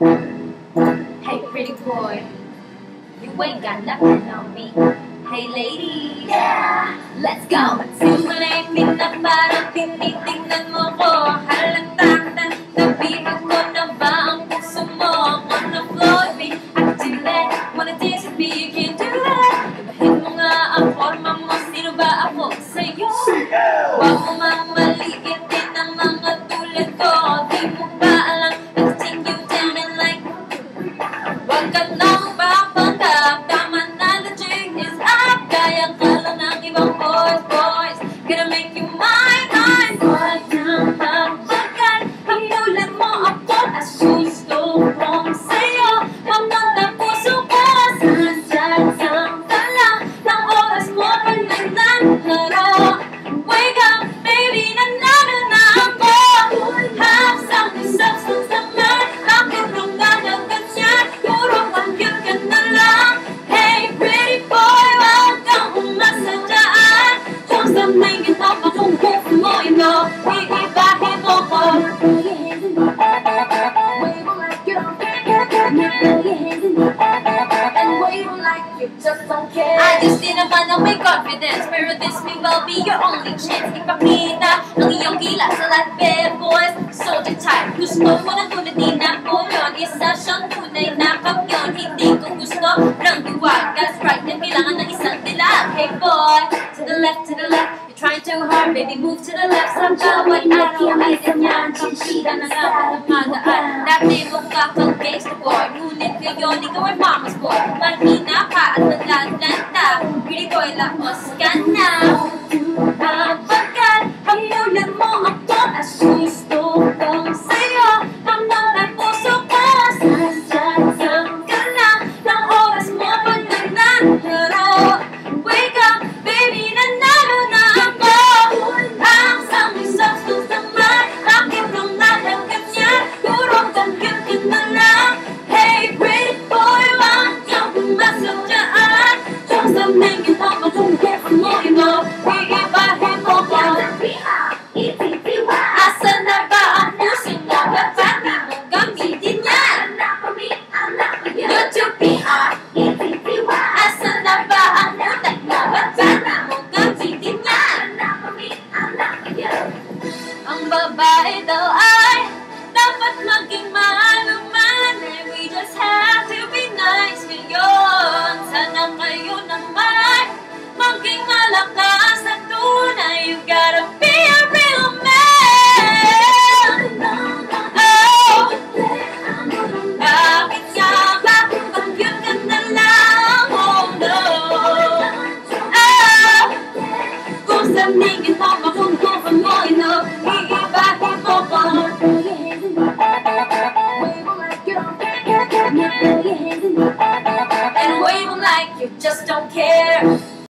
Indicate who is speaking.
Speaker 1: Hey, pretty boy, you ain't got nothing on me. Hey, lady, yeah, let's go. Simulay pinapara, tinitingnan mo ko. Ka nang papanggap Tama na the jig is Kaya ka lang ng ibang boys,
Speaker 2: And wave like you just don't care.
Speaker 1: I just din naman ang may well be your only chance. Ipakita ang iyong gila sa lahat bad boys Soldier type. Gusto mo ng tulad ni Napoleon Isa siyang tunay na kamyon Hindi ko gusto ng duwag That's right, yan dilag Hey boy, to the left, to the left. You're trying too hard, baby move to the left. Sa bawat araw ay ganyan Pampira na nga palamadaan Dati mong kakang gangsta boy ngayon, ikaw ay mamasko. Mahina ka at maglalanta. Pirito ay lakos ka na. Daw ay Dapat maging maanuman And we just have to be nice ngayon. Sana kayo naman Maging malakas at tunay. You gotta be a real man. Oh bakit nga ba ang cute ka na lang? Oh. No Ah Kung sanigin mo And wave 'em like you just don't care